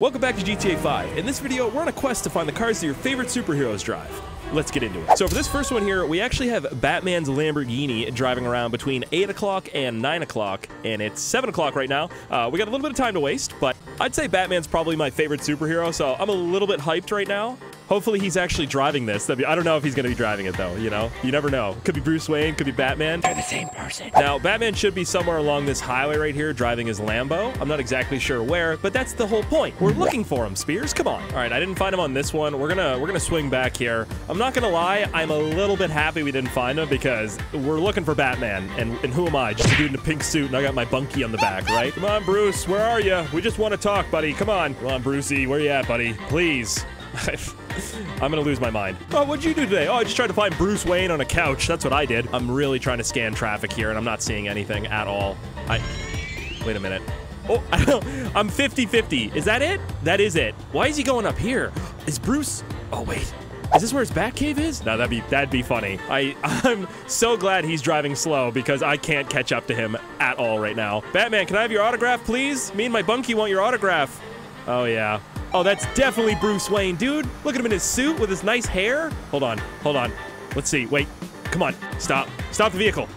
Welcome back to GTA 5. In this video, we're on a quest to find the cars that your favorite superheroes drive. Let's get into it. So for this first one here, we actually have Batman's Lamborghini driving around between 8 o'clock and 9 o'clock, and it's 7 o'clock right now. Uh, we got a little bit of time to waste, but I'd say Batman's probably my favorite superhero, so I'm a little bit hyped right now. Hopefully he's actually driving this. Be, I don't know if he's going to be driving it, though, you know? You never know. Could be Bruce Wayne, could be Batman. They're the same person. Now, Batman should be somewhere along this highway right here driving his Lambo. I'm not exactly sure where, but that's the whole point. We're looking for him, Speirs. Come on. All right, I didn't find him on this one. We're gonna we're gonna swing back here. I'm not gonna lie, I'm a little bit happy we didn't find him because we're looking for Batman, and, and who am I? Just a dude in a pink suit, and I got my Bunky on the back, right? Come on, Bruce, where are you? We just want to talk, buddy. Come on. Come on, Brucey, where you at, buddy? Please. I'm gonna lose my mind. Oh, what'd you do today? Oh, I just tried to find Bruce Wayne on a couch. That's what I did. I'm really trying to scan traffic here, and I'm not seeing anything at all. I... Wait a minute. Oh, I don't... I'm 50-50. Is that it? That is it. Why is he going up here? Is Bruce... Oh, wait. Is this where his Batcave is? No, that'd be that'd be funny. I I'm so glad he's driving slow because I can't catch up to him at all right now. Batman, can I have your autograph, please? Me and my Bunky want your autograph. Oh yeah. Oh, that's definitely Bruce Wayne, dude. Look at him in his suit with his nice hair. Hold on, hold on. Let's see. Wait. Come on. Stop. Stop the vehicle.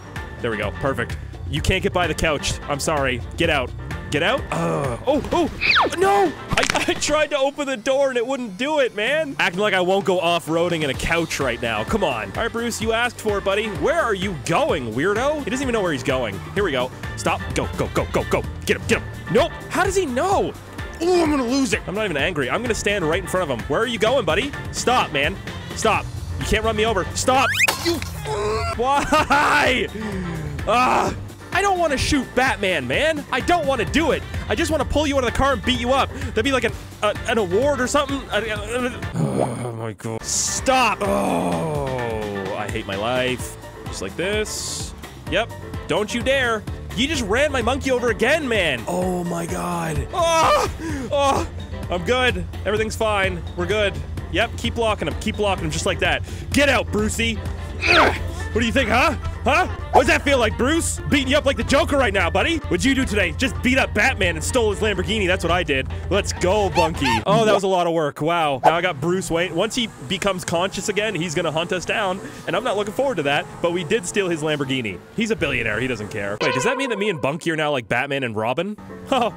There we go. Perfect. You can't get by the couch. I'm sorry. Get out. Get out? Uh, oh, oh, no! I, I tried to open the door and it wouldn't do it, man. Acting like I won't go off-roading in a couch right now. Come on. All right, Bruce, you asked for it, buddy. Where are you going, weirdo? He doesn't even know where he's going. Here we go. Stop. Go, go, go, go, go. Get him, get him. Nope. How does he know? I'm gonna lose it. I'm not even angry. I'm gonna stand right in front of him. Where are you going, buddy? Stop, man. Stop. You can't run me over. Stop. You. Why? Ah. I don't want to shoot Batman, man. I don't want to do it. I just want to pull you out of the car and beat you up. That'd be like an uh, an award or something. Oh my god. Stop. Oh, I hate my life. Just like this. Yep. Don't you dare. You just ran my monkey over again, man. Oh my god. Oh, oh, I'm good. Everything's fine. We're good. Yep, keep blocking him. Keep blocking him just like that. Get out, Brucey. What do you think, huh? Huh? What does that feel like, Bruce? Beating you up like the Joker right now, buddy. What'd you do today? Just beat up Batman and stole his Lamborghini. That's what I did. Let's go, Bunky. Oh, that was a lot of work. Wow. Now I got Bruce Wayne. Once he becomes conscious again, he's gonna hunt us down, and I'm not looking forward to that, but we did steal his Lamborghini. He's a billionaire. He doesn't care. Wait, does that mean that me and Bunky are now like Batman and Robin? Oh.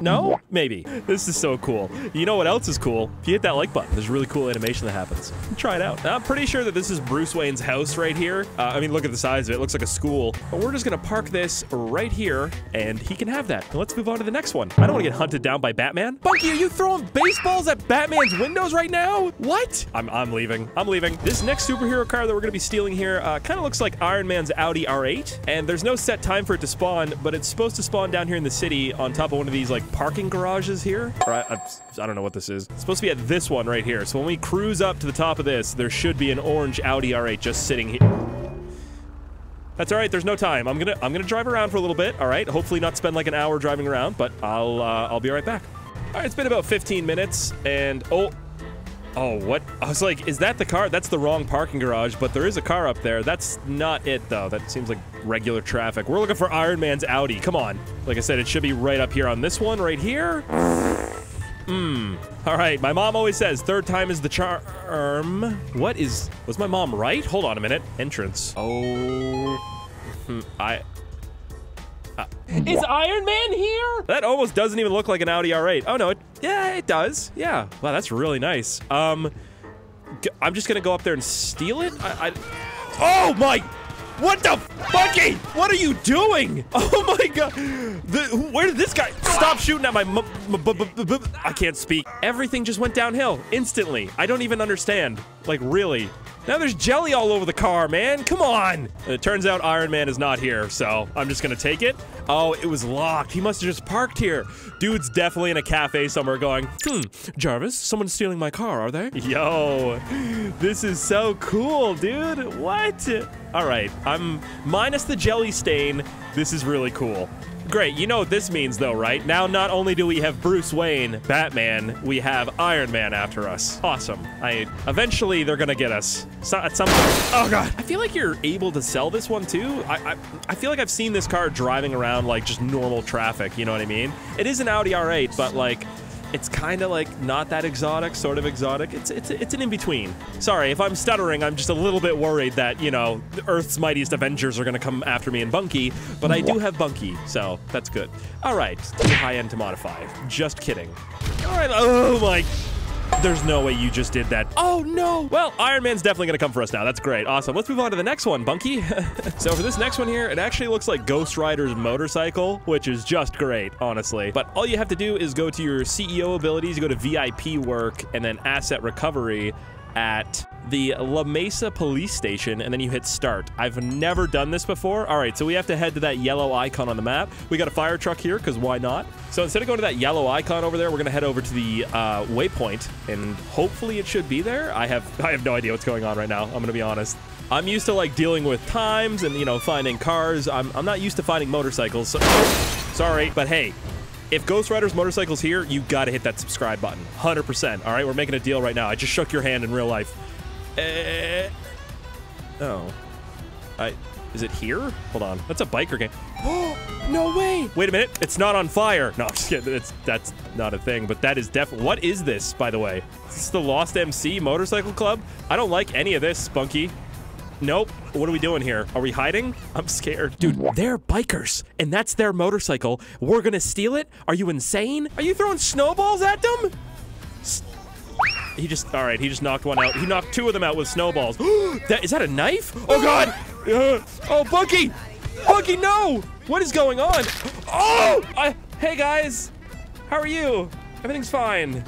No? Maybe. This is so cool. You know what else is cool? If you hit that like button, there's a really cool animation that happens. Try it out. I'm pretty sure that this is Bruce Wayne's house right here. Uh, I mean, look at the size of it. It looks like a school. But we're just gonna park this right here, and he can have that. Let's move on to the next one. I don't want to get hunted down by Batman. Bunky, are you throwing baseballs at Batman's windows right now? What? I'm, I'm leaving. I'm leaving. This next superhero car that we're gonna be stealing here uh, kind of looks like Iron Man's Audi R8, and there's no set time for it to spawn, but it's supposed to spawn down here in the city on top of one of these like parking garages here. Or I, I, I, don't know what this is. It's supposed to be at this one right here. So when we cruise up to the top of this, there should be an orange Audi R8 just sitting here. That's all right. There's no time. I'm gonna I'm gonna drive around for a little bit. All right. Hopefully not spend like an hour driving around, but I'll uh, I'll be right back. All right. It's been about 15 minutes, and oh. Oh, what? I was like, is that the car? That's the wrong parking garage, but there is a car up there. That's not it, though. That seems like regular traffic. We're looking for Iron Man's Audi. Come on. Like I said, it should be right up here on this one right here. Hmm. All right. My mom always says third time is the charm. What is... Was my mom right? Hold on a minute. Entrance. Oh... Hmm. I... Is Iron Man here? That almost doesn't even look like an Audi R8. Oh, no. It, yeah, it does. Yeah. Wow, that's really nice. Um, I'm just gonna go up there and steal it? I... I oh, my... What the Bunky? What are you doing? Oh my god. The, where did this guy stop shooting at my I can't speak. Everything just went downhill instantly. I don't even understand. Like really. Now there's jelly all over the car, man. Come on. it turns out Iron Man is not here, so I'm just gonna take it. Oh, it was locked. He must have just parked here. Dude's definitely in a cafe somewhere going, hmm, Jarvis, someone's stealing my car, are they? Yo, this is so cool, dude. What? All right, I'm minus the jelly stain. This is really cool. Great, you know what this means though, right? Now not only do we have Bruce Wayne, Batman, we have Iron Man after us. Awesome. I eventually they're gonna get us. So, at some point. Oh god. I feel like you're able to sell this one too. I, I I feel like I've seen this car driving around like just normal traffic, you know what I mean? It is an Audi R8, but like It's kind of like not that exotic, sort of exotic. It's it's it's an in between. Sorry if I'm stuttering. I'm just a little bit worried that you know Earth's mightiest Avengers are gonna come after me in Bunky, but I do have Bunky, so that's good. All right, too high end to modify. Just kidding. All right. Oh my. There's no way you just did that. Oh, no. Well, Iron Man's definitely going to come for us now. That's great. Awesome. Let's move on to the next one, Bunky. so for this next one here, it actually looks like Ghost Rider's motorcycle, which is just great, honestly. But all you have to do is go to your CEO abilities, you go to VIP work, and then asset recovery at the La Mesa police station and then you hit start. I've never done this before. All right, so we have to head to that yellow icon on the map. We got a fire truck here because why not? So instead of going to that yellow icon over there, we're gonna head over to the uh, waypoint and hopefully it should be there. I have I have no idea what's going on right now. I'm gonna be honest. I'm used to like dealing with times and you know finding cars. I'm, I'm not used to finding motorcycles. So, sorry, but hey, if Ghost Rider's Motorcycle's here, you gotta hit that subscribe button. 100%. All right, we're making a deal right now. I just shook your hand in real life. Uh, oh. I, is it here? Hold on. That's a biker game. Oh, no way. Wait a minute. It's not on fire. No, I'm just kidding. It's, that's not a thing, but that is definitely. What is this, by the way? Is this the Lost MC Motorcycle Club? I don't like any of this, Bunky. Nope. What are we doing here? Are we hiding? I'm scared. Dude, they're bikers, and that's their motorcycle. We're gonna steal it? Are you insane? Are you throwing snowballs at them? He just, all right, he just knocked one out. He knocked two of them out with snowballs. that, is that a knife? Oh, God. Uh, oh, Bunky. Bunky, no. What is going on? Oh, I, hey, guys. How are you? Everything's fine.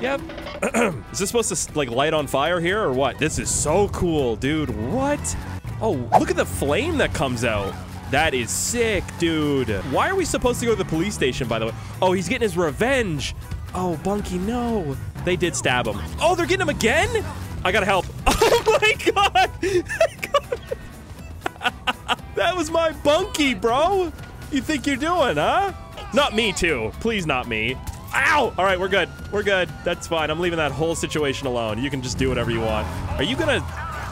Yep. is this supposed to like light on fire here or what? This is so cool, dude. What? Oh, look at the flame that comes out. That is sick, dude. Why are we supposed to go to the police station, by the way? Oh, he's getting his revenge. Oh, Bunky, no. They did stab him. Oh, they're getting him again? I gotta help. Oh my god. that was my Bunky, bro. You think you're doing, huh? Not me, too. Please not me. Ow! All right, we're good. We're good. That's fine. I'm leaving that whole situation alone. You can just do whatever you want. Are you gonna...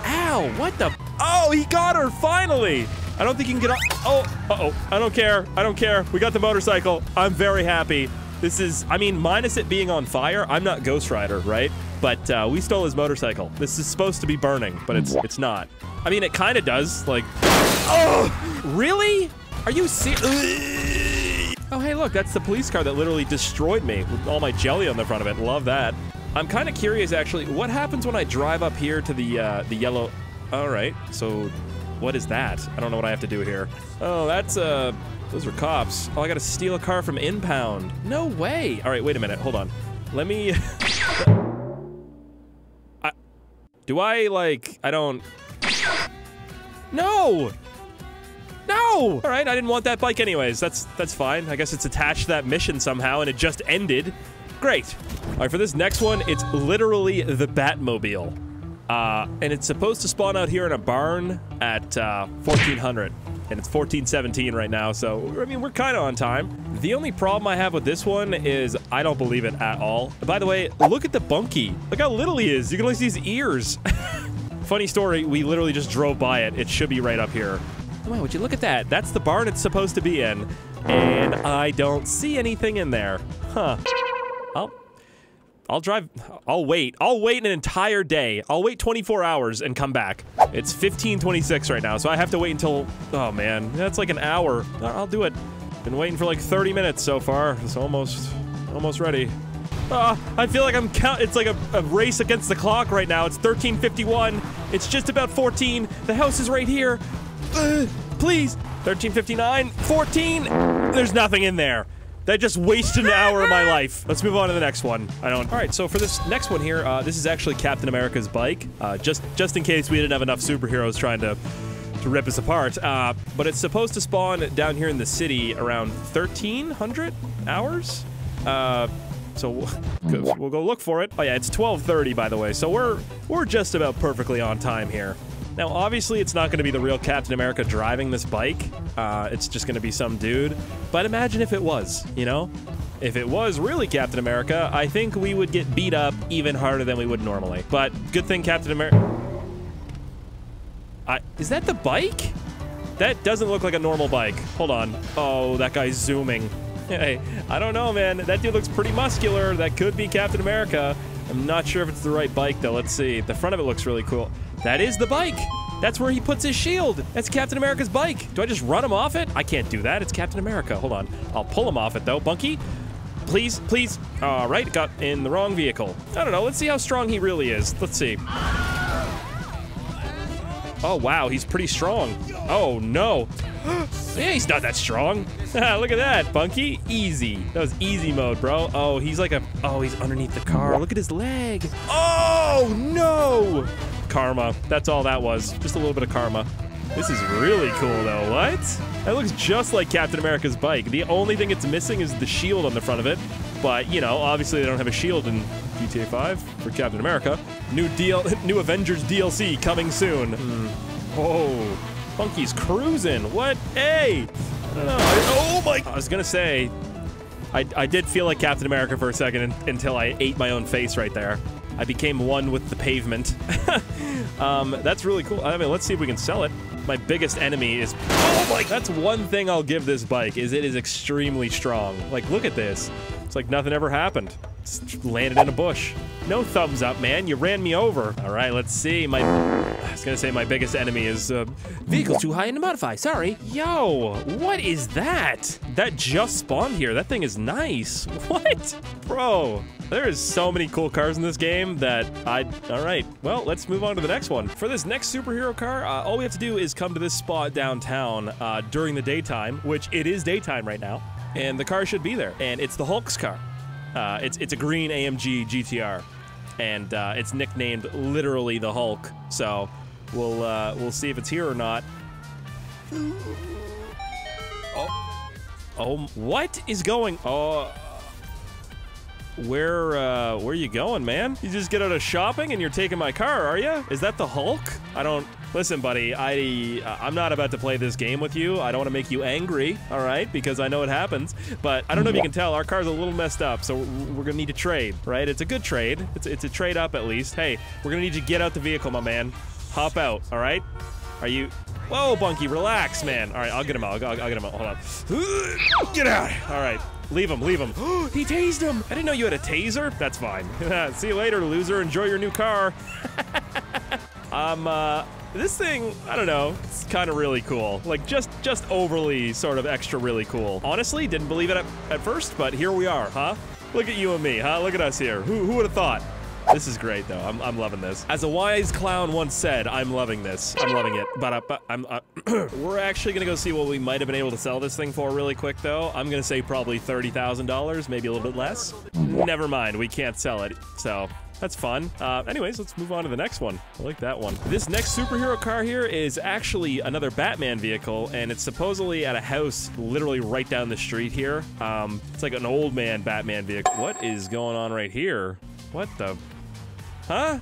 Ow! What the... Oh, he got her, finally! I don't think he can get off... Oh, uh-oh. I don't care. I don't care. We got the motorcycle. I'm very happy. This is... I mean, minus it being on fire, I'm not Ghost Rider, right? But uh, we stole his motorcycle. This is supposed to be burning, but it's it's not. I mean, it kind of does. Like... Oh! Really? Are you serious? Oh, hey, look, that's the police car that literally destroyed me with all my jelly on the front of it. Love that. I'm kind of curious, actually, what happens when I drive up here to the uh, the yellow... All right, so what is that? I don't know what I have to do here. Oh, that's, uh, those are cops. Oh, I gotta steal a car from Impound. No way. All right, wait a minute. Hold on. Let me... Do I, like, I don't... No! No! All right, I didn't want that bike anyways. That's that's fine. I guess it's attached to that mission somehow, and it just ended. Great. All right, for this next one, it's literally the Batmobile. Uh, and it's supposed to spawn out here in a barn at uh, 1400. And it's 1417 right now, so, I mean, we're kind of on time. The only problem I have with this one is I don't believe it at all. By the way, look at the bunky. Look how little he is. You can only see his ears. Funny story, we literally just drove by it. It should be right up here. Wow, would you look at that? That's the barn it's supposed to be in. And I don't see anything in there. Huh. I'll, I'll drive, I'll wait. I'll wait an entire day. I'll wait 24 hours and come back. It's 1526 right now, so I have to wait until, oh man, that's like an hour. I'll do it. Been waiting for like 30 minutes so far. It's almost, almost ready. Uh, I feel like I'm count. It's like a, a, race against the clock right now. It's 13:51. It's just about 14. The house is right here. Uh, please. 1359, 14. There's nothing in there. That just wasted an hour of my life. Let's move on to the next one. I don't. All right, so for this next one here, uh, this is actually Captain America's bike. Uh, just just in case we didn't have enough superheroes trying to to rip us apart. Uh, but it's supposed to spawn down here in the city around 1300 hours. Uh, so we'll, we'll go look for it. Oh yeah, it's 12:30 by the way. So we're we're just about perfectly on time here. Now, obviously, it's not going to be the real Captain America driving this bike. Uh, it's just going to be some dude. But imagine if it was, you know? If it was really Captain America, I think we would get beat up even harder than we would normally. But good thing Captain America... Is that the bike? That doesn't look like a normal bike. Hold on. Oh, that guy's zooming. Hey, I don't know, man. That dude looks pretty muscular. That could be Captain America. I'm not sure if it's the right bike, though. Let's see. The front of it looks really cool. That is the bike. That's where he puts his shield. That's Captain America's bike. Do I just run him off it? I can't do that. It's Captain America. Hold on. I'll pull him off it, though. Bunky, please, please. All right, got in the wrong vehicle. I don't know. Let's see how strong he really is. Let's see. Oh, wow. He's pretty strong. Oh, no. yeah, he's not that strong. Look at that, Bunky. Easy. That was easy mode, bro. Oh, he's like a... Oh, he's underneath the car. Look at his leg. Oh, no karma. That's all that was. Just a little bit of karma. This is really cool, though. What? That looks just like Captain America's bike. The only thing it's missing is the shield on the front of it. But, you know, obviously they don't have a shield in GTA 5 for Captain America. New deal, new Avengers DLC coming soon. Mm. Oh, Bunky's cruising. What? Hey! I don't know. oh my! I was gonna say, I, I did feel like Captain America for a second until I ate my own face right there. I became one with the pavement. um, that's really cool. I mean, let's see if we can sell it. My biggest enemy is... Oh my... That's one thing I'll give this bike, is it is extremely strong. Like, look at this. It's like nothing ever happened. Just landed in a bush. No thumbs up, man. You ran me over. All right, let's see. My... I was gonna say my biggest enemy is, uh, vehicle too high in to modify, sorry. Yo, what is that? That just spawned here. That thing is nice. What? Bro, there is so many cool cars in this game that I... All right, well, let's move on to the next one. For this next superhero car, uh, all we have to do is come to this spot downtown uh, during the daytime, which it is daytime right now, and the car should be there. And it's the Hulk's car. Uh, it's, it's a green AMG GTR, and uh, it's nicknamed literally the Hulk, so we'll, uh, we'll see if it's here or not. Oh, oh, what is going... Oh... Where, uh, where you going, man? You just get out of shopping and you're taking my car, are you? Is that the Hulk? I don't... Listen, buddy, I, uh, I'm not about to play this game with you. I don't want to make you angry, all right? Because I know it happens. But I don't know if you can tell, our car's a little messed up, so we're gonna need to trade, right? It's a good trade. It's, it's a trade up, at least. Hey, we're gonna need you to get out the vehicle, my man. Hop out, all right? Are you... Whoa, Bunky, relax, man. All right, I'll get him out. I'll, I'll get him out. Hold on. Get out. All right. Leave him, leave him. he tased him. I didn't know you had a taser. That's fine. See you later, loser. Enjoy your new car. I'm, uh, this thing, I don't know, it's kind of really cool. Like, just just overly sort of extra really cool. Honestly, didn't believe it at, at first, but here we are, huh? Look at you and me, huh? Look at us here. Who, who would have thought? This is great, though. I'm, I'm loving this. As a wise clown once said, I'm loving this. I'm loving it. But, I'm, uh, we're actually gonna go see what we might have been able to sell this thing for really quick, though. I'm gonna say probably $30,000, maybe a little bit less. Never mind, we can't sell it. So, that's fun. Uh, anyways, let's move on to the next one. I like that one. This next superhero car here is actually another Batman vehicle, and it's supposedly at a house literally right down the street here. Um, it's like an old man Batman vehicle. What is going on right here? What the? Huh?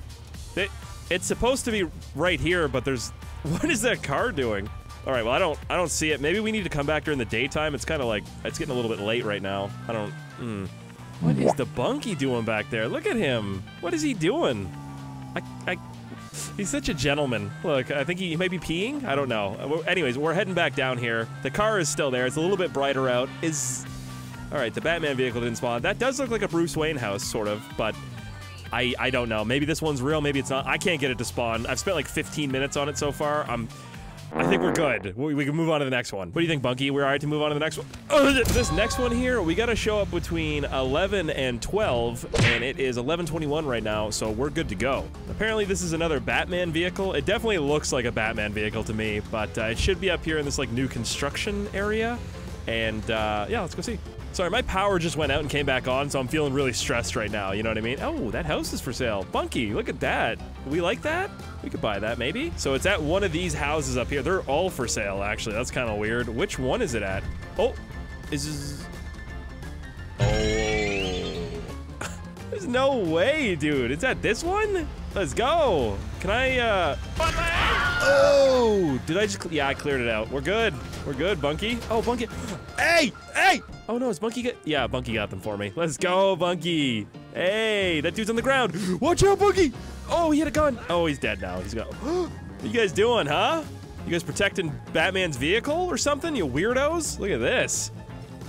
It, it's supposed to be right here, but there's... What is that car doing? All right, well, I don't I don't see it. Maybe we need to come back during the daytime. It's kind of like... It's getting a little bit late right now. I don't... Hmm. What is the bunky doing back there? Look at him. What is he doing? I... I He's such a gentleman. Look, I think he, he may be peeing. I don't know. Anyways, we're heading back down here. The car is still there. It's a little bit brighter out. Is... All right, the Batman vehicle didn't spawn. That does look like a Bruce Wayne house, sort of, but I, I don't know. Maybe this one's real, maybe it's not. I can't get it to spawn. I've spent like 15 minutes on it so far. I'm... I think we're good. We, we, can move on to the next one. What do you think, Bunky? We're all right to move on to the next one? Oh, this next one here, we got to show up between 11 and 12, and it is 11:21 right now, so we're good to go. Apparently, this is another Batman vehicle. It definitely looks like a Batman vehicle to me, but uh, it should be up here in this like new construction area. And uh, yeah, let's go see. Sorry, my power just went out and came back on, so I'm feeling really stressed right now, you know what I mean? Oh, that house is for sale. Bunky, look at that. We like that? We could buy that, maybe? So it's at one of these houses up here. They're all for sale, actually. That's kind of weird. Which one is it at? Oh, is this... Oh. There's no way, dude. It's at this one? Let's go. Can I, uh... Oh! Did I just... Yeah, I cleared it out. We're good. We're good, Bunky. Oh, Bunky. Hey! Hey! Oh, no, is Bunky get... Yeah, Bunky got them for me. Let's go, Bunky. Hey, that dude's on the ground. Watch out, Bunky! Oh, he had a gun. Oh, he's dead now. He's got... what are you guys doing, huh? You guys protecting Batman's vehicle or something, you weirdos? Look at this.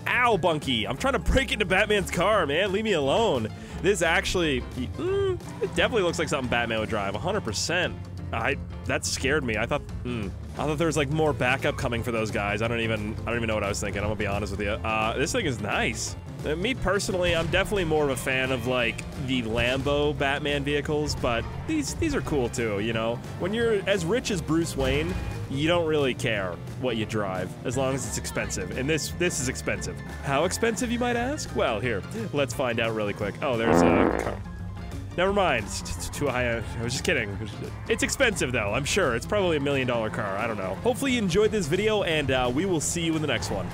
Ow, Bunky. I'm trying to break into Batman's car, man. Leave me alone. This actually, mm, it definitely looks like something Batman would drive. 100%. I that scared me. I thought, mm, I thought there was like more backup coming for those guys. I don't even, I don't even know what I was thinking. I'm gonna be honest with you. Uh, this thing is nice. Uh, me personally, I'm definitely more of a fan of like the Lambo Batman vehicles, but these these are cool too. You know, when you're as rich as Bruce Wayne, you don't really care what you drive as long as it's expensive. And this this is expensive. How expensive, you might ask? Well, here, let's find out really quick. Oh, there's a car. Never mind. It's, too high. I was just kidding. It's expensive, though. I'm sure. It's probably a million dollar car. I don't know. Hopefully you enjoyed this video, and uh, we will see you in the next one.